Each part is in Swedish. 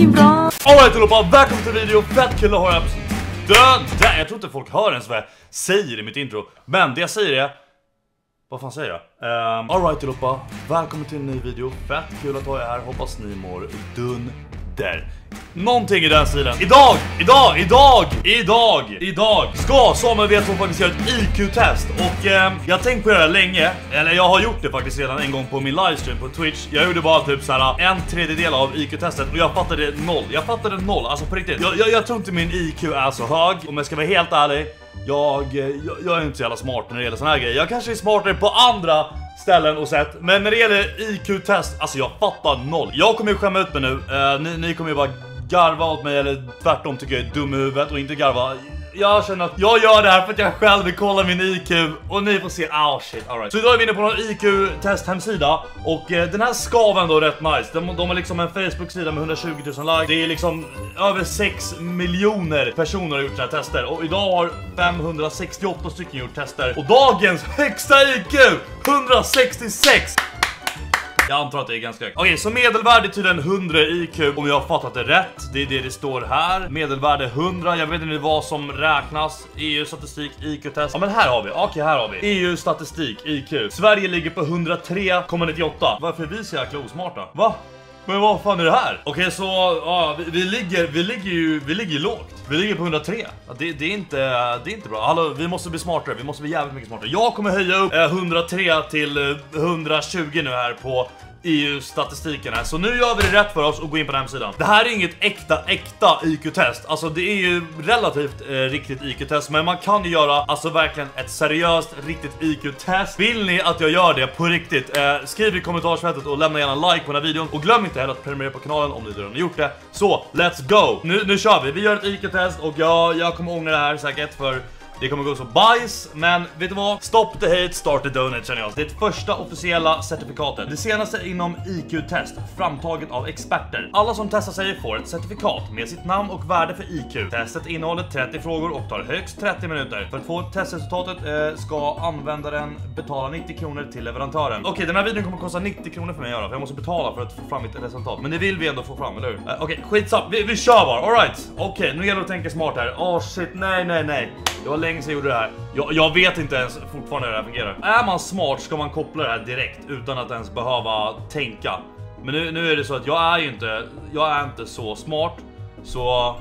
fucking bra. Alright allihopa, välkommen till video, fett kul att ha er Död! Jag tror inte folk hör ens vad jag säger i mitt intro Men det jag säger är Vad fan säger jag? Um, Alright allihopa, välkommen till en ny video Fett kul att ha er här, hoppas ni mår dunder Någonting i den stilen. Idag, idag, idag, idag, idag. Ska Samuel Vedsson faktiskt göra ett IQ-test Och eh, jag har tänkt på det här länge. Eller jag har gjort det faktiskt redan en gång på min livestream på Twitch. Jag gjorde bara typ såhär ah, en tredjedel av IQ-testet Och jag fattade noll, jag fattade noll, alltså på riktigt. Jag, jag, jag tror inte min IQ är så hög. Om jag ska vara helt ärlig jag, eh, jag, jag är inte så jävla smart när det gäller såna här grejer. Jag kanske är smartare på andra ställen och sätt. Men när det gäller IQ-test, alltså jag fattar noll. Jag kommer ju skämma ut mig nu, uh, ni, ni kommer ju bara garva åt mig eller tvärtom tycker jag är dum i huvudet och inte garva. Jag känner att jag gör det här för att jag själv vill kolla min IQ och ni får se, oh shit, alright. Så idag är vi inne på någon IQ-test hemsida och eh, den här skav ändå rätt nice. De, de har liksom en Facebook-sida med 120 000 likes. Det är liksom över 6 miljoner personer har gjort sådana här tester och idag har 568 stycken gjort tester och dagens högsta IQ 166! Jag antar att det är ganska högt. Okej, okay, så medelvärde är tydligen 100 IQ om jag har fattat det rätt. Det är det det står här. Medelvärde 100. Jag vet inte vad som räknas. EU-statistik, IQ-test. Ja, men här har vi. Okej, okay, här har vi. EU-statistik, IQ. Sverige ligger på 103,98. Varför är vi så jäkla osmarta? Va? Men vad fan är det här? Okej okay, så, ja, vi, vi, ligger, vi ligger ju, vi ligger lågt. Vi ligger på 103. Det, det, är inte, det är inte bra. Hallå, vi måste bli smartare. Vi måste bli jävligt mycket smartare. Jag kommer höja upp eh, 103 till eh, 120 nu här på EU-statistiken här. Så nu gör vi det rätt för oss och går in på den hemsidan. Det här är inget äkta, äkta IQ-test. Alltså det är ju relativt eh, riktigt IQ-test, men man kan ju göra alltså verkligen ett seriöst, riktigt IQ-test. Vill ni att jag gör det på riktigt? Eh, skriv i kommentarsfältet och lämna gärna en like på den här videon. Och glöm inte heller att prenumerera på kanalen om ni redan har gjort det. Så, let's go! Nu, nu kör vi. Vi gör ett IQ-test och jag, jag kommer ångra det här säkert för det kommer gå så bajs, men vet du vad? Stop the hate, start the donut känner jag. Det är ett första officiella certifikatet. Det senaste inom IQ-test, framtaget av experter. Alla som testar sig får ett certifikat med sitt namn och värde för IQ. Testet innehåller 30 frågor och tar högst 30 minuter. För att få testresultatet eh, ska användaren betala 90 kronor till leverantören. Okej, okay, den här videon kommer kosta 90 kronor för mig att göra, för jag måste betala för att få fram mitt resultat. Men det vill vi ändå få fram, eller hur? Eh, Okej, okay, skitsamma. Vi, vi kör bara, alright. Okej, okay, nu gäller det att tänka smart här. Åh oh, shit, nej, nej, nej. Det var länge sedan jag gjorde det här. Jag, jag, vet inte ens fortfarande hur det här fungerar. Är man smart ska man koppla det här direkt utan att ens behöva tänka. Men nu, nu är det så att jag är ju inte, jag är inte så smart. Så...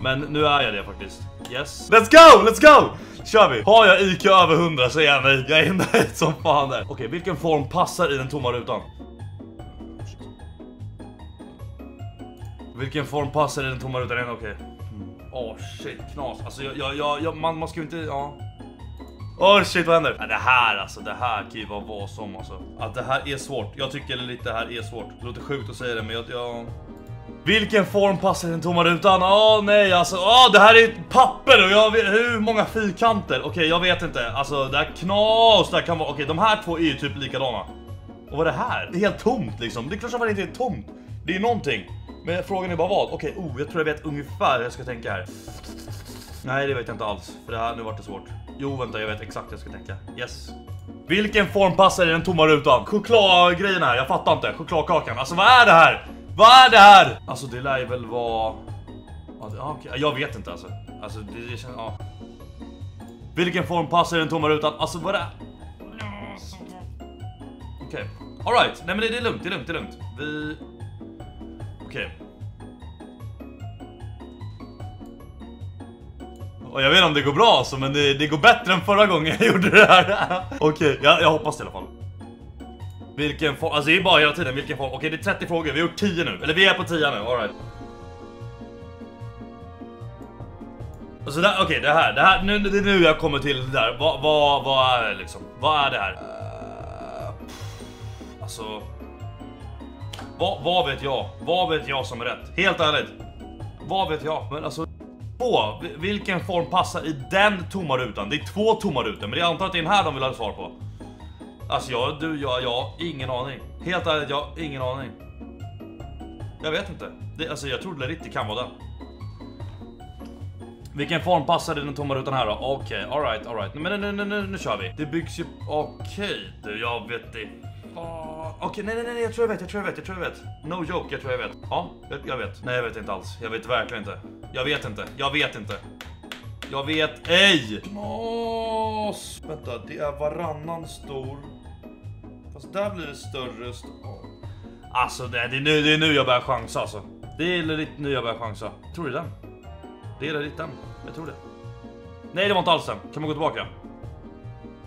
Men nu är jag det faktiskt. Yes. Let's go! Let's go! Kör vi! Har jag IQ över 100 så är jag nöjd. Jag är nöjd som fan där. Okej, vilken form passar i den tomma rutan? Vilken form passar i den tomma rutan? Okej. Åh oh, shit, knas. Alltså jag, jag, jag, man, man ska ju inte, ja. Åh oh, shit, vad händer? Ja, det här alltså, det här kan ju vara vad som alltså. Att det här är svårt. Jag tycker lite det här är svårt. Det låter sjukt att säga det, men jag... jag... Vilken form passar den tomma rutan? Åh oh, nej alltså, åh oh, det här är ett papper och jag vet, hur många fyrkanter? Okej okay, jag vet inte, alltså det här knas, det här kan vara, okej okay, de här två är ju typ likadana. Och vad är det här? Det är helt tomt liksom, det är klart att det inte är tomt. Det är någonting. Men frågan är bara vad? Okej, okay, oh, jag tror jag vet ungefär hur jag ska tänka här. Nej, det vet jag inte alls. För det här, nu vart det svårt. Jo, vänta, jag vet exakt hur jag ska tänka. Yes. Vilken form passar i den tomma rutan? Chokladgrejen här, jag fattar inte. Chokladkakan. Alltså vad är det här? Vad är det här? Alltså det lär ju väl vara... Ja, okay. Jag vet inte alltså. Alltså det, det känns... Ja. Vilken form passar i den tomma rutan? Alltså vad är det? Okej. Okay. Alright, nej men det, det är lugnt, det är lugnt, det är lugnt. Vi Okej. Okay. Och jag vet inte om det går bra alltså, men det, det, går bättre än förra gången jag gjorde det här. Okej, okay, jag, jag hoppas det i alla fall. Vilken form, alltså det är bara hela tiden vilken form. Okej, okay, det är 30 frågor, vi har gjort 10 nu. Eller vi är på 10 nu, alright. Alltså okej okay, det här, det här, nu, det är nu jag kommer till det där. Vad, vad, vad är det liksom? Vad är det här? Uh, alltså... Vad, vad vet jag? Vad vet jag som är rätt? Helt ärligt. Vad vet jag? Men alltså... Två, vilken form passar i den tomma rutan? Det är två tomma rutor, men jag antar att det är den här de vill ha svar på. Alltså jag, du, jag, jag ingen aning. Helt ärligt, jag ingen aning. Jag vet inte. Det, alltså jag tror det riktigt kan vara den. Vilken form passar i den tomma rutan här då? Okej, okay, alright, alright. Men nu, nu, nu, nu, nu kör vi. Det byggs ju... Okej, okay, du, jag vet det. Fan okej, nej, nej, nej, jag tror jag vet, jag tror jag vet, jag tror jag vet. No joke, jag tror jag vet. Ja, jag, vet. Nej, jag vet inte alls. Jag vet verkligen inte. Jag vet inte, jag vet inte. Jag vet ej! Knas! Vänta, det är varannan stor. Fast där blir det större. St alltså, det, det, är nu, det är nu jag börjar chansa alltså. Det är lite nu jag börjar chansa. Tror du den? Det är lite den. Jag tror det. Nej, det var inte alls den. Kan man gå tillbaka?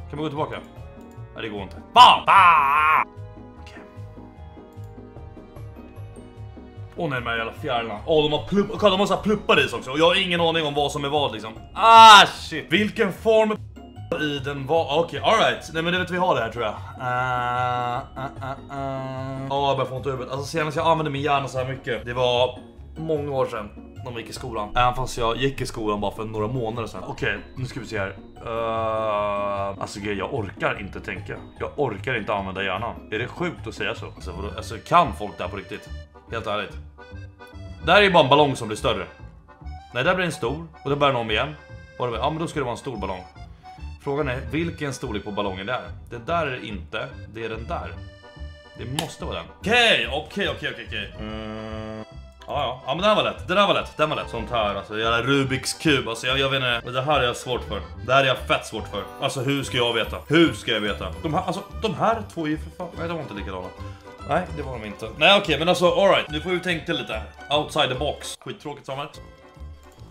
Kan man gå tillbaka? Nej, det går inte. Bam! Bam! Åh nej, de här jävla fjärilarna. Åh, de har plupp... Kolla, de har så här pluppar i sig också. Och jag har ingen aning om vad som är vad liksom. Ah, shit. Vilken form i den var... Ah, okej, okay, alright. Nej men det vet vi har det här tror jag. Uh, uh, uh, uh. Oh, jag börjar få ont i huvudet. Alltså senast jag använde min hjärna så här mycket, det var många år sedan när man gick i skolan. Även fast jag gick i skolan bara för några månader sedan. Okej, okay, nu ska vi se här. Uh, alltså grej, jag orkar inte tänka. Jag orkar inte använda hjärnan. Är det sjukt att säga så? Alltså, alltså kan folk det här på riktigt? Helt ärligt. Det här är ju bara en ballong som blir större. Nej, där blir en stor och då börjar den om igen. Och då, ja, men då ska det vara en stor ballong. Frågan är vilken storlek på ballongen det är. Det där är det inte, det är den där. Det måste vara den. Okej, okej, okej, okej, okej. Mm. Ja, ja, ja, men den här var lätt. Den här var lätt. Den var lätt. Sånt här, alltså jävla Rubiks kub. Alltså jag, jag vet inte. Det här är jag svårt för. Det här är jag fett svårt för. Alltså hur ska jag veta? Hur ska jag veta? De här, alltså de här två är ju för fan. Nej, de var inte likadana. Nej, det var de inte. Nej, okej, okay, men alltså alright. Nu får vi tänka lite. Outside the box. Skittråkigt Samuel.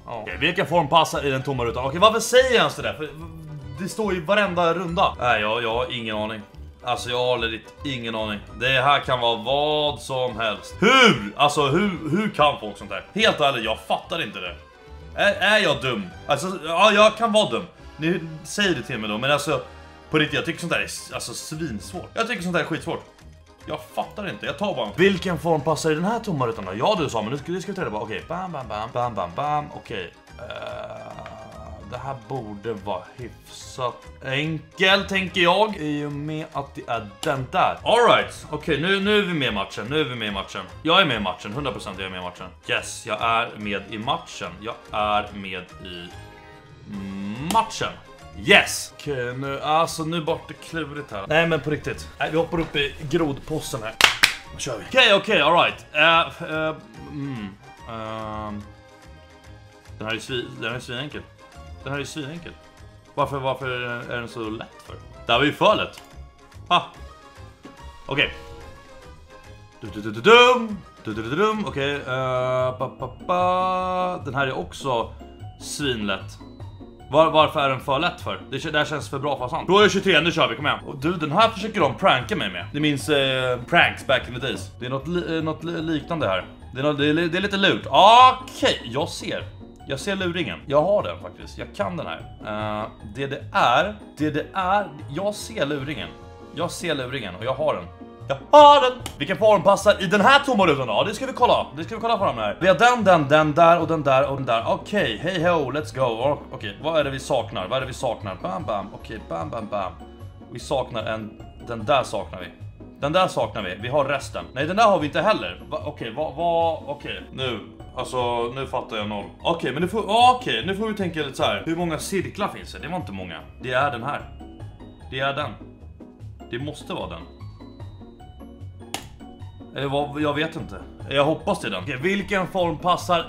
Ja. Okay, vilken form passar i den tomma rutan? Okej, okay, varför säger jag ens det där? För det står ju varenda runda. Nej, jag, jag har ingen aning. Alltså jag har legit ingen aning. Det här kan vara vad som helst. Hur? Alltså hur, hur kan folk sånt här? Helt ärligt, jag fattar inte det. Är, är jag dum? Alltså, ja, jag kan vara dum. Ni säger det till mig då, men alltså på riktigt, jag tycker sånt där är alltså svinsvårt. Jag tycker sånt där är skitsvårt. Jag fattar inte, jag tar bara Vilken form passar i den här tomma rutan då? Ja du sa, men nu ska vi diskutera bara. Okej, okay. bam, bam, bam, bam, bam, bam. Okej. Okay. Uh det här borde vara hyfsat enkel tänker jag. I och med att det är den där. Alright, okej okay, nu, nu är vi med i matchen. Nu är vi med i matchen. Jag är med i matchen, 100% jag är med i matchen. Yes, jag är med i matchen. Jag är med i matchen. Yes! Okej, okay, nu, alltså nu bort det klurigt här. Nej men på riktigt. Nej, vi hoppar upp i grodpossen här. Nu kör vi. Okej, okay, okej, okay, alright. Uh, uh, mm, uh, den här är, svi den är svinenkel. Den här är svinenkel. Varför, varför är den så lätt för? Det här var ju för lätt. Ah. Okej. Okay. Okej. Uh, den här är också svinlätt. Var, varför är den för lätt för? Det, det här känns för bra för sant. Då är 23, nu kör vi, kom igen. Och du, den här försöker de pranka mig med. Ni minns eh, pranks back in the days. Det är något, li, eh, något liknande här. Det är, något, det är, det är lite lurt. Okej, okay, jag ser. Jag ser luringen. Jag har den faktiskt. Jag kan den här. Uh, det det är, det det är, jag ser luringen. Jag ser luringen och jag har den. Jag har den! Vilken form passar i den här tomma rutan då? Det ska vi kolla. Det ska vi kolla fram här. Vi har den, den, den där och den där och den där. Okej, okay, hej ho, let's go. Okej, okay, vad är det vi saknar? Vad är det vi saknar? Bam, bam. Okej, okay, bam, bam, bam. Vi saknar en... Den där saknar vi. Den där saknar vi. Vi har resten. Nej, den där har vi inte heller. Okej, okay, vad... Va, okej, nu. Alltså, nu fattar jag noll. Okej, okay, men nu får, oh, okay, nu får vi tänka lite så här. Hur många cirklar finns det? Det var inte många. Det är den här. Det är den. Det måste vara den. Vad, jag vet inte. Jag hoppas det är den. Okay, vilken form passar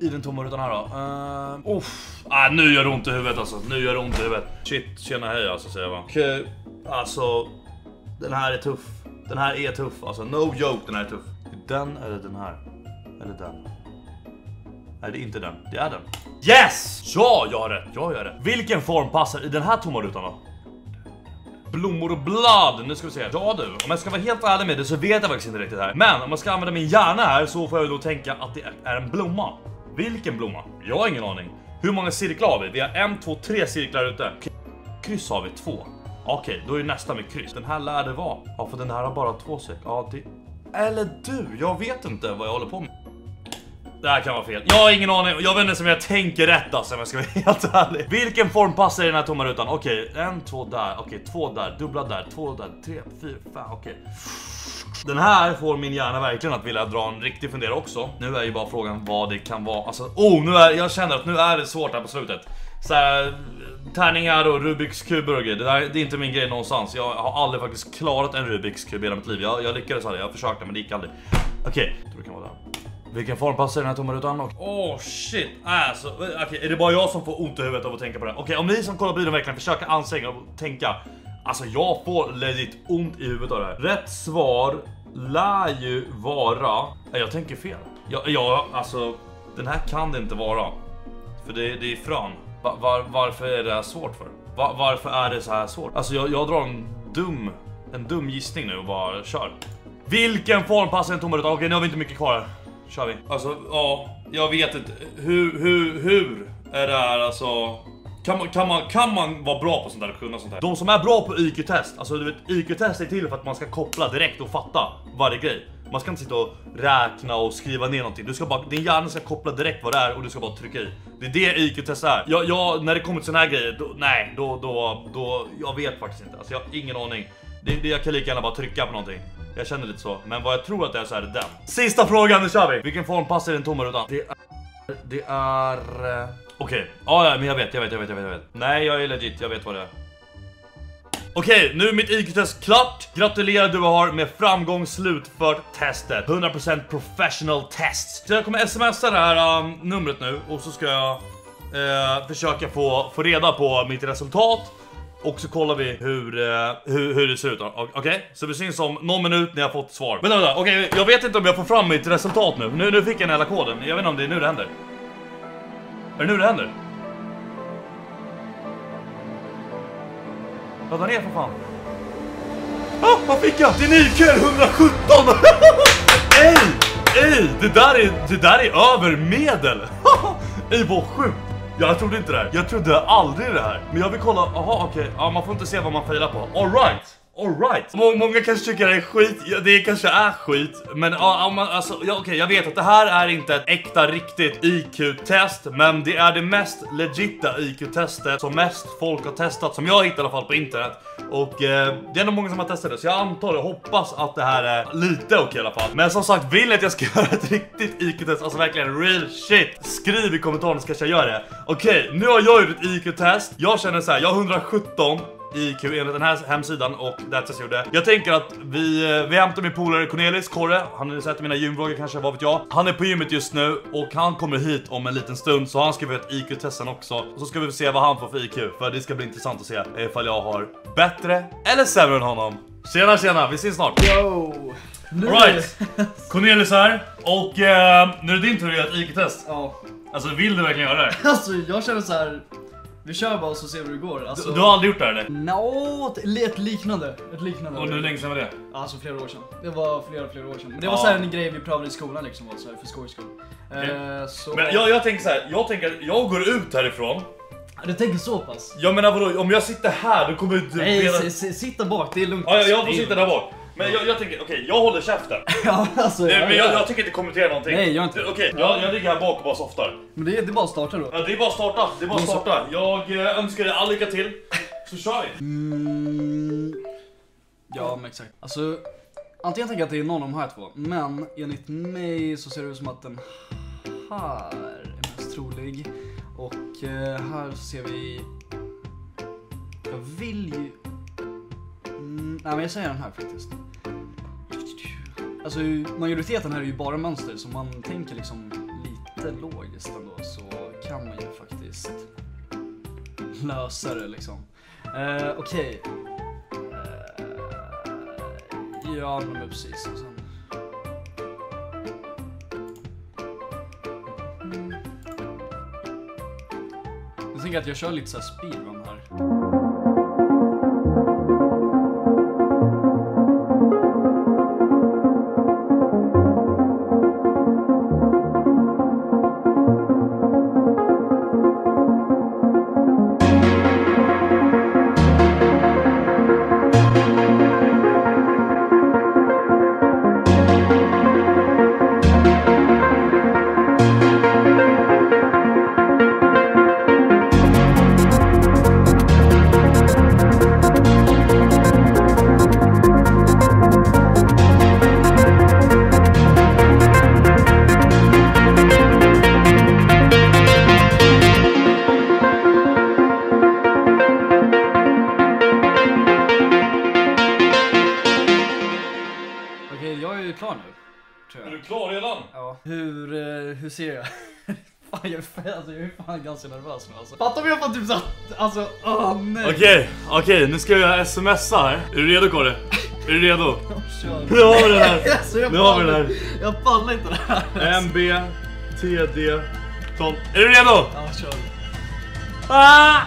i den tomma rutan här då? Uh, oh. ah, nu gör det ont i huvudet alltså. Nu gör det ont i huvudet. Shit, tjena hej alltså säger jag bara. Okej, okay. alltså. Den här är tuff. Den här är tuff alltså. No joke, den här är tuff. Den eller den här? Eller den? Nej, det är inte den. Det är den. Yes! Ja, jag har rätt. Jag gör det. Vilken form passar i den här tomma rutan då? Blommor och blad. Nu ska vi se. Ja du, om jag ska vara helt ärlig med det så vet jag faktiskt inte riktigt här. Men om jag ska använda min hjärna här så får jag då tänka att det är en blomma. Vilken blomma? Jag har ingen aning. Hur många cirklar har vi? Vi har en, två, tre cirklar ute. Kryss har vi två. Okej, då är nästa med kryss. Den här lär det vara. Ja, för den här har bara två cirklar. Ja, det... Eller du, jag vet inte vad jag håller på med. Det här kan vara fel. Jag har ingen aning. Jag vet inte om jag tänker rätt alltså om jag ska vara helt ärlig. Vilken form passar i den här tomma rutan? Okej, okay, en, två där. Okej, okay, två där. Dubbla där. Två där. Tre, fyra, fem. Okej. Okay. Den här får min hjärna verkligen att vilja dra en riktig fundera också. Nu är ju bara frågan vad det kan vara. Alltså, oh, nu är, jag känner att nu är det svårt här på slutet. så här, tärningar och Rubiks kuber och grejer. Det, där, det är inte min grej någonstans. Jag har aldrig faktiskt klarat en Rubiks kub i hela mitt liv. Jag, jag lyckades aldrig, jag försökte men det gick aldrig. Okej, okay, vilken form passar den här tomma rutan? Åh oh, shit, alltså, okej okay, är det bara jag som får ont i huvudet av att tänka på det? Okej okay, om ni som kollar på videon verkligen försöker anstränga och tänka Alltså jag får legit ont i huvudet av det här. Rätt svar lär ju vara... Jag tänker fel. Ja, ja alltså, den här kan det inte vara. För det, det är frön. Var, var, varför är det här svårt för? Var, varför är det så här svårt? Alltså jag, jag drar en dum, en dum gissning nu och bara kör. Vilken form passar en tomma Okej, nu har vi inte mycket kvar här. Kör vi. Alltså, ja, jag vet inte. Hur, hur, hur är det här alltså? Kan man, kan, man, kan man vara bra på sånt där och kunna sånt här? De som är bra på IQ-test, alltså du vet IQ-test är till för att man ska koppla direkt och fatta varje grej. Man ska inte sitta och räkna och skriva ner någonting. Du ska bara, din hjärna ska koppla direkt vad det är och du ska bara trycka i. Det är det IQ-test är. Jag, jag, när det kommer till såna här grejer, då, nej, då, då, då, jag vet faktiskt inte. Alltså jag har ingen aning. Det, det, jag kan lika gärna bara trycka på någonting. Jag känner lite så, men vad jag tror att det är så är det den. Sista frågan, nu kör vi! Vilken form passar den tomma rutan? Det är... Det är... Eh, okej, okay. ah, ja men jag vet, jag vet, jag vet, jag vet, jag vet. Nej, jag är legit, jag vet vad det är. Okej, okay, nu är mitt IQ-test klart. Gratulerar, du har med framgång slutfört testet. 100% professional test. Så jag kommer smsa det här um, numret nu och så ska jag uh, försöka få, få reda på mitt resultat. Och så kollar vi hur, uh, hur, hur det ser ut. Okej, okay? så vi syns om någon minut när jag fått svar. Vänta vänta, okej, okay, jag vet inte om jag får fram mitt resultat nu. Nu, nu fick jag den hela koden. Jag vet inte om det är nu det händer. Är det nu det händer? Ladda ner för fan. Ah, vad fick jag? Det är en 117! Ey! Ey! Det där är, det där är över medel! Ey vad sjukt! Jag trodde inte det här. Jag trodde aldrig det här. Men jag vill kolla, aha okej, okay. ja, man får inte se vad man failar på. Alright! Alright. Må många kanske tycker det är skit, ja, det kanske är skit, men ja, man, alltså, ja, okej, okay, jag vet att det här är inte ett äkta riktigt IQ-test, men det är det mest legitta IQ-testet som mest folk har testat, som jag har hittat i alla fall på internet. Och eh, det är nog många som har testat det, så jag antar och hoppas att det här är lite okej okay, i alla fall. Men som sagt, vill att jag ska göra ett riktigt IQ-test, alltså verkligen real shit, skriv i kommentarerna så kanske jag gör det. Okej, okay, nu har jag gjort ett IQ-test, jag känner så här, jag har 117 IQ enligt den här hemsidan och That's gjorde. Jag tänker att vi, eh, vi hämtar min polare Cornelis Korre, han har sett mina gymvloggar kanske, vad vet jag. Han är på gymmet just nu och han kommer hit om en liten stund så han ska få ett IQ-test sen också. Och så ska vi se vad han får för IQ, för det ska bli intressant att se ifall jag har bättre eller sämre än honom. Tjena tjena, vi ses snart! Yo! Alright, Cornelis här och eh, nu är det din tur att göra ett IQ-test. Ja. Alltså vill du verkligen göra det? Alltså jag känner så här. Vi kör bara så ser vi hur det går. Alltså... Du, du, har aldrig gjort det här eller? No, ett liknande. Ett liknande. Och hur länge sedan var det? Alltså flera år sedan. Det var flera, flera år sedan. Men det var ja. så här en grej vi prövade i skolan liksom, så här, för skojs skull. Okay. Eh, så... Men jag, jag tänker så här, jag tänker, jag går ut härifrån. Du tänker så pass? Jag menar vadå, om jag sitter här då kommer du... Nej, redan... sitta bak, det är lugnt. Ja, jag, jag får sitta där bak. Men jag, jag tänker, okej, jag håller käften. ja, alltså, Nej, men jag, jag tänker inte kommentera någonting. Nej, jag inte. Okej, okay, jag, jag ligger här bak och bara softar. Men det, det är bara att starta då. Ja, det är bara att starta. Det är bara att starta. Jag eh, önskar dig all lycka till. Så kör vi. Mm, ja, men exakt. Alltså, antingen tänker jag att det är någon av de här två. Men enligt mig så ser det ut som att den här är mest trolig. Och eh, här ser vi... Jag vill ju Mm, nej men jag säger den här faktiskt. Alltså majoriteten här är ju bara mönster så man tänker liksom lite logiskt ändå så kan man ju faktiskt lösa det liksom. Eh, Okej. Okay. Eh, ja men precis. Och sen... Mm. Jag tänker att jag kör lite såhär speedrun här. alltså, jag är fan ganska nervös nu alltså. Fatta om jag får typ såhär, alltså, åh nej. Okej, okej, nu ska jag smsa här. Är du redo Kåre? Är du redo? Kör. Nu har vi den här! Alltså, jag Nu har vi den här. Jag pallar inte det här. MB, TD, 12. Är du redo? Ja, kör. Ah!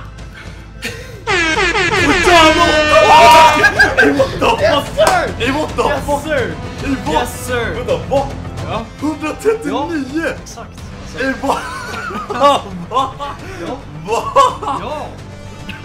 Yes sir! Ey what the Yes fuck? sir! Ey vad? Yes sir! Vänta, vad? Ja, 139! exakt. Vad? Va? ja.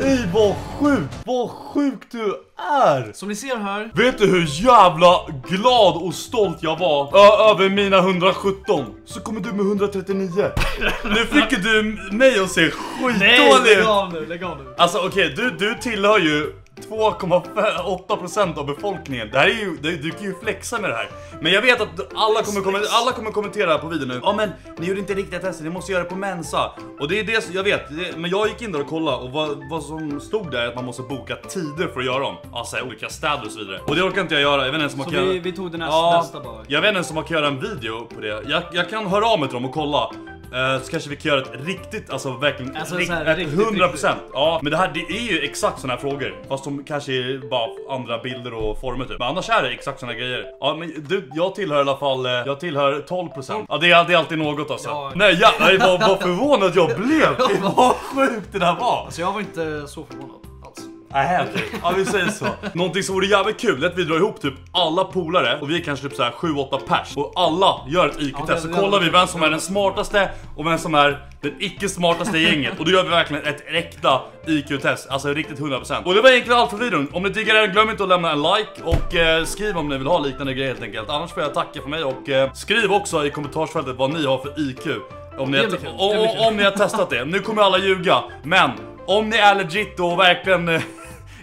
Ey vad sjukt! Vad sjukt du är! Som ni ser här. Vet du hur jävla glad och stolt jag var Ö över mina 117? Så kommer du med 139 Nu fick du mig att se Nej, skitdålig lägg ut av nu, lägg av nu. Alltså okej, du, du tillhör ju 2,8% av befolkningen. Det här är ju, du, du kan ju flexa med det här. Men jag vet att alla kommer, kommer, alla kommer kommentera på videon nu. Ja men, ni gjorde inte riktiga tester, ni måste göra det på Mensa. Och det är det som jag vet, det, men jag gick in där och kollade och vad, vad som stod där är att man måste boka tider för att göra dem. Alltså olika städer och så vidare. Och det orkar inte jag göra, jag vet inte ens om man Så kan... vi, vi tog den nästa, Ja, nästa bara. jag vet inte ens om man kan göra en video på det. Jag, jag kan höra av mig till dem och kolla. Eh, så kanske vi kan göra ett riktigt, alltså verkligen Alltså, rikt, här, ett riktigt, 100%. riktigt. Ja, men det här det är ju exakt såna här frågor. Fast de kanske är bara andra bilder och former typ. Men annars är det exakt såna grejer. Ja, men du, jag tillhör i alla fall, eh, jag tillhör 12%. Ja, det är, det är alltid något alltså. Ja. Nej, ja, nej, vad, vad förvånad jag blev. Vad sjukt det där var. Alltså jag var inte så förvånad. Nej okej, ja vi säger så. Någonting som vore jävligt kul är att vi drar ihop typ alla polare och vi är kanske typ såhär 7-8 pers. Och alla gör ett IQ-test Ja, så kollar vi vem som är den smartaste och vem som är den icke smartaste gänget. Och då gör vi verkligen ett äkta IQ-test, alltså riktigt 100% Och det var egentligen allt för videon, om ni tycker det, glöm inte att lämna en like och eh, skriv om ni vill ha liknande grejer helt enkelt. Annars får jag tacka för mig och eh, skriv också i kommentarsfältet vad ni har för IQ om ni, har, om, om ni har testat det, nu kommer alla ljuga. Men om ni är legit och verkligen eh,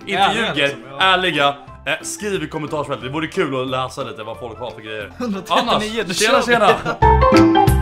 inte Ärliga, ljuger, liksom, ja. ärliga eh, Skriv i kommentarsfältet, det vore kul att läsa lite vad folk har för grejer 139, Annars, tjena tjena!